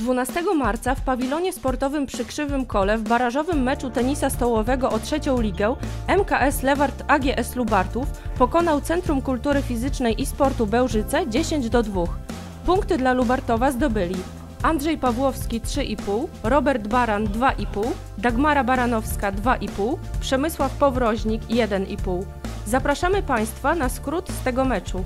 12 marca w pawilonie sportowym przy Krzywym Kole w barażowym meczu tenisa stołowego o trzecią ligę MKS Lewart AGS Lubartów pokonał Centrum Kultury Fizycznej i Sportu Bełżyce 10 do 2. Punkty dla Lubartowa zdobyli Andrzej Pawłowski 3,5, Robert Baran 2,5, Dagmara Baranowska 2,5, Przemysław Powroźnik 1,5. Zapraszamy Państwa na skrót z tego meczu.